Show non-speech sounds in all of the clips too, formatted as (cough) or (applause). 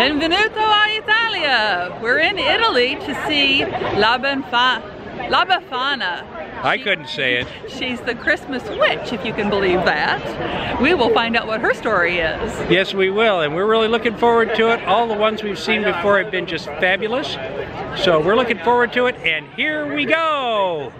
Benvenuto a Italia! We're in Italy to see La, Benfa La Befana. I couldn't say it. (laughs) She's the Christmas witch, if you can believe that. We will find out what her story is. Yes, we will, and we're really looking forward to it. All the ones we've seen before have been just fabulous. So we're looking forward to it, and here we go!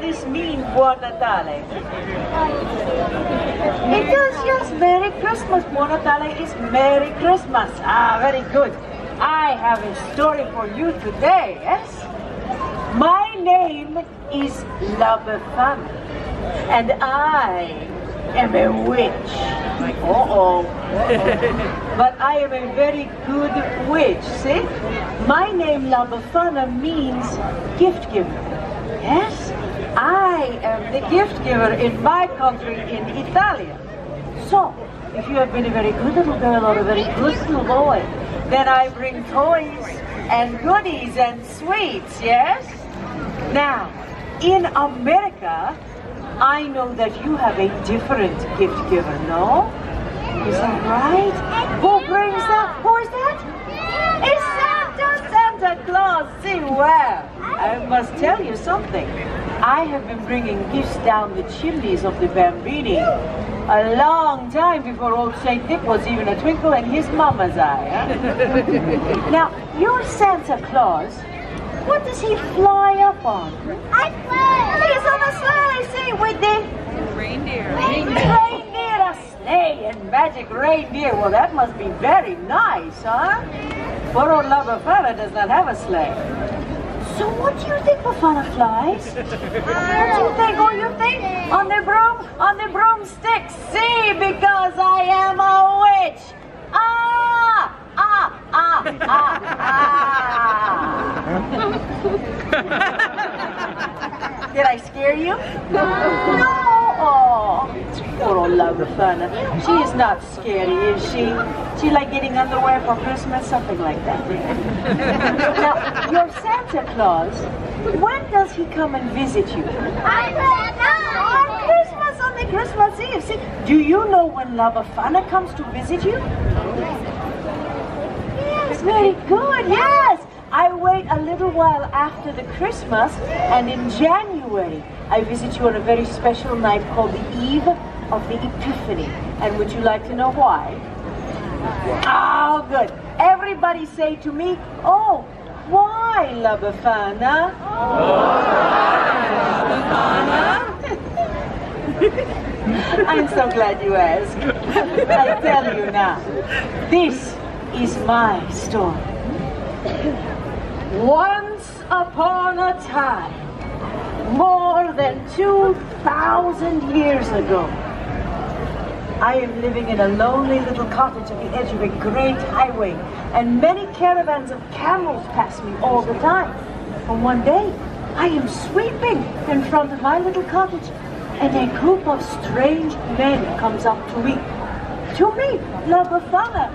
This mean, Buon Natale? It does, yes. Merry Christmas. Buon Natale is Merry Christmas. Ah, very good. I have a story for you today, yes? My name is La Befana, and I am a witch. Uh-oh. (laughs) but I am a very good witch, see? My name, La Befana, means gift giver. Yes? I am the gift giver in my country, in Italia. So, if you have been a very good little girl or a very good little boy, then I bring toys and goodies and sweets, yes? Now, in America, I know that you have a different gift giver, no? Is that right? Who brings that? Who is that? It's Santa, Santa Claus. See, well, I must tell you something. I have been bringing gifts down the chimneys of the Bambini a long time before old St. Nick was even a twinkle in his mama's eye. Huh? (laughs) now, your Santa Claus, what does he fly up on? I fly. He's on a sleigh, see, with the Reindeer. reindeer, a sleigh and magic reindeer. Well, that must be very nice, huh? Poor old La Befana does not have a sleigh. So what do you think Befana flies? What do you think? Oh, you think? On the broom, on the broomstick. See, because I am a witch. Ah, ah, ah, ah, ah. (laughs) Did I scare you? No. Old La She is not scary, is she? She like getting underwear for Christmas, something like that. (laughs) now, your Santa Claus, when does he come and visit you? I don't know. On Christmas, on the Christmas Eve. See, do you know when La Befana comes to visit you? Yes, very good, yes. I wait a little while after the Christmas, and in January, I visit you on a very special night called the Eve of the Epiphany. And would you like to know why? Oh, good. Everybody say to me, oh, why, La Befana? (laughs) I'm so glad you asked. I tell you now, this is my story. Once upon a time, more than 2,000 years ago, I am living in a lonely little cottage at the edge of a great highway, and many caravans of camels pass me all the time. And one day, I am sweeping in front of my little cottage, and a group of strange men comes up to me. To me, La Befana.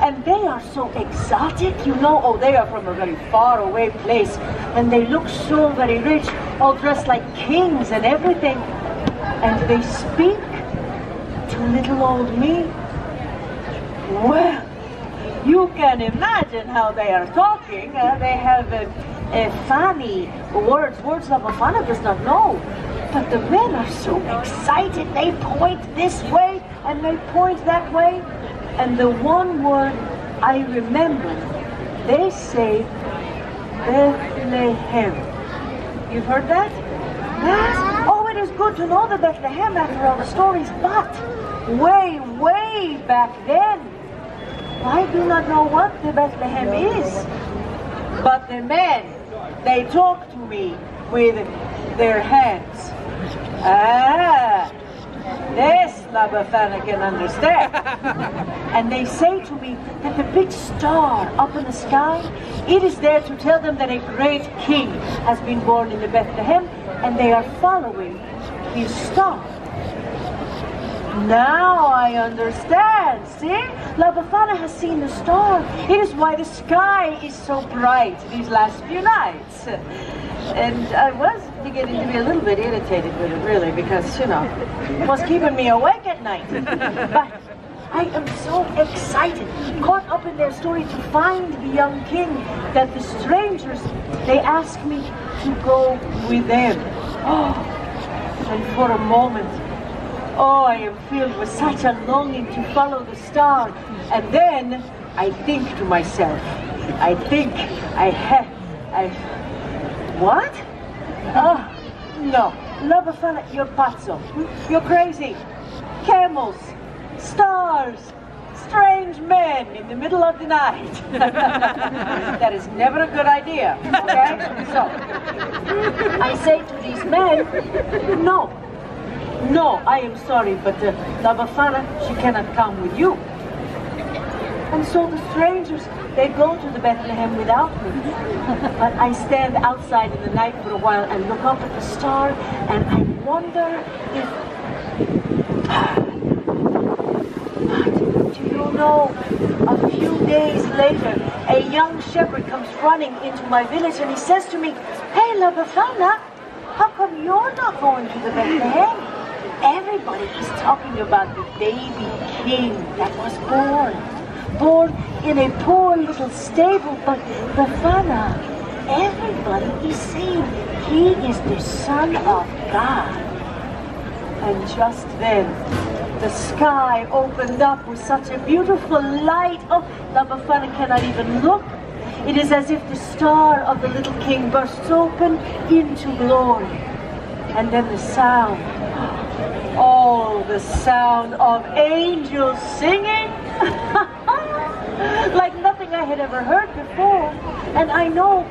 And they are so exotic, you know. Oh, they are from a very far away place, and they look so very rich, all dressed like kings and everything. And they speak little old me. Well, you can imagine how they are talking. Uh, they have a, uh, funny words, words that Befana does not know. But the men are so excited. They point this way and they point that way. And the one word I remember, they say Bethlehem. You've heard that? Yes. Good to know the Bethlehem after all the stories, but way, way back then, I do not know what the Bethlehem is. But the men, they talk to me with their hands. Ah, this La Befana can understand. (laughs) and they say to me that the big star up in the sky, it is there to tell them that a great king has been born in the Bethlehem, and they are following star. Now I understand. See? La Befana has seen the star. It is why the sky is so bright these last few nights. And I was beginning to be a little bit irritated with it, really, because, you know, it was keeping me awake at night. But I am so excited, caught up in their story to find the young king, that the strangers, they ask me to go with them. Oh, and for a moment, Oh, I am filled with such a longing to follow the star. And then I think to myself, I think I have, I, what? Oh, no. La Befana, you're pazzo. You're crazy. Camels, stars, strange men in the middle of the night. (laughs) that is never a good idea, okay? So, I say to these men, no, no, I am sorry, but uh, La Befana, she cannot come with you. And so the strangers, they go to the Bethlehem without me. but I stand outside in the night for a while and look up at the star, and I wonder if... Know, a few days later, a young shepherd comes running into my village and he says to me, Hey, La Befana, how come you're not going to the Bethlehem? Everybody is talking about the baby king that was born. Born in a poor little stable, but Befana, everybody is saying he is the son of God. And just then, the sky opened up with such a beautiful light. Oh, La Befana cannot even look. It is as if the star of the little king bursts open into glory. And then the sound Oh, the sound of angels singing. (laughs) like nothing I had ever heard before. And I know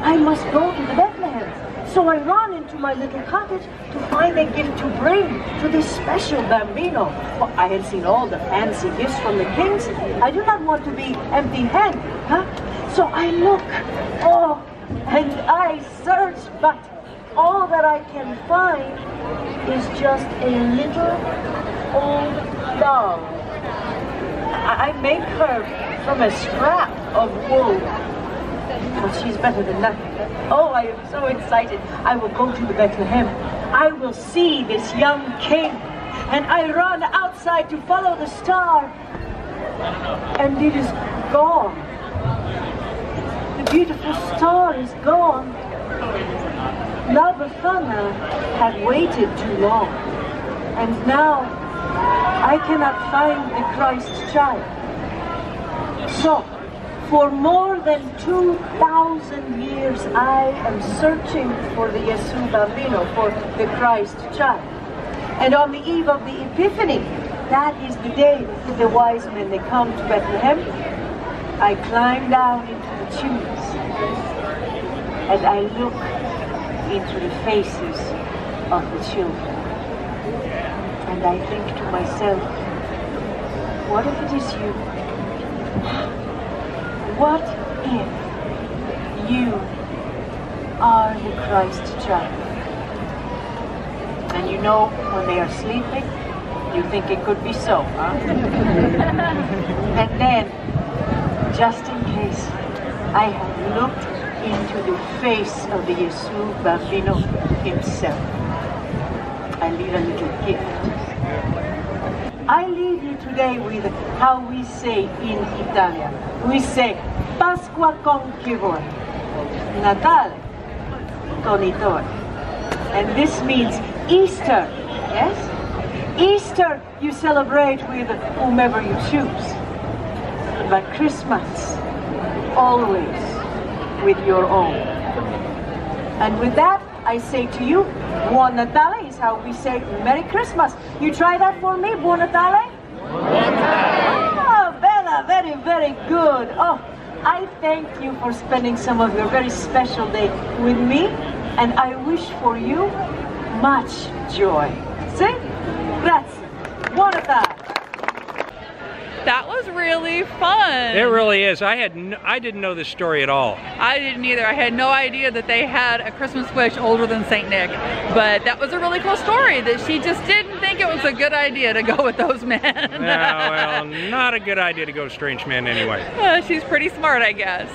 I must go to Bethlehem. So I run into my little cottage to find a gift to bring to this special bambino. Well, I had seen all the fancy gifts from the kings. I do not want to be empty-handed, huh? So I look, oh, and I search, but all that I can find is just a little old doll. I, made her from a scrap of wool. But she's better than nothing. Oh, I am so excited. I will go to the Bethlehem. I will see this young king. And I run outside to follow the star. And it is gone. The beautiful star is gone. La Befana had waited too long, and now I cannot find the Christ child. So, for more than 2,000 years, I am searching for the Yesu Bambino, for the Christ child. And on the eve of the Epiphany, that is the day the wise men, they come to Bethlehem, I climb down into the chimneys, and I look into the faces of the children. And I think to myself, what if it is you? What if you are the Christ child? And you know, when they are sleeping, you think it could be so, huh? (laughs) and then, just in case, I have looked into the face of the Yesu Bambino himself. I leave a little gift. I leave you today with how we say in Italian. We say Pasqua con chi vuoi, Natale con i tuoi. And this means Easter, yes? Easter you celebrate with whomever you choose. But Christmas, always with your own. And with that, I say to you, Buon Natale is how we say Merry Christmas. You try that for me, Buon Natale? Buon Natale! Oh, Bella, very, very good. Oh, I thank you for spending some of your very special day with me, and I wish for you much joy. See? Grazie. Buon Natale. That was really fun. It really is. I had no, I didn't know this story at all. I didn't either. I had no idea that they had a Christmas wish older than Saint Nick. But that was a really cool story that she just didn't think it was a good idea to go (laughs) with those men. No, well, not a good idea to go with strange men anyway. (laughs) Uh, she's pretty smart, I guess.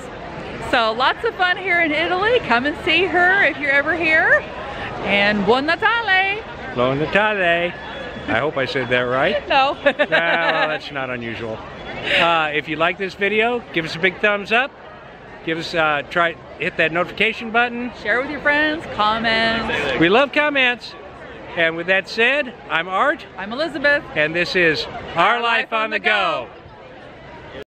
So lots of fun here in Italy. Come and see her if you're ever here. And buon Natale. Buon Natale. I hope I said that right. (laughs) No. Ah, well, that's not unusual. Uh, if you like this video, give us a big thumbs up. Give us uh, try hit that notification button. Share with your friends, comment. We love comments. And with that said, I'm Art, I'm Elizabeth. and this is Our Life on the Go.